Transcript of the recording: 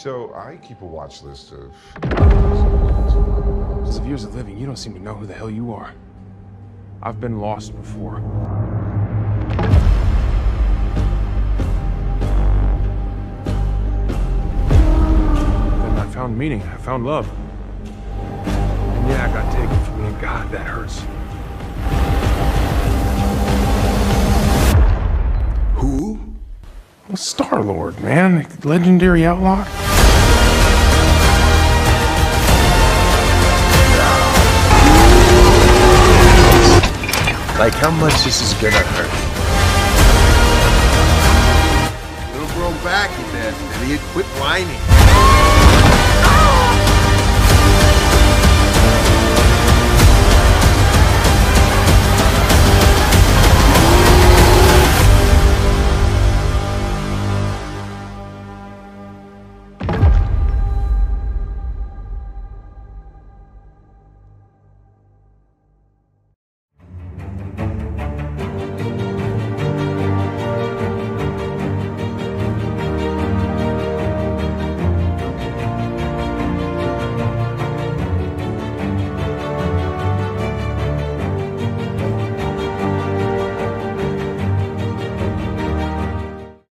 So I keep a watch list of. Because of years of living, you don't seem to know who the hell you are. I've been lost before. Then I found meaning. I found love. And yeah, I got taken from me, and God, that hurts. Well, Star Lord, man, legendary outlaw. Like how much this is gonna hurt? Little grown back in there, idiot. Quit whining.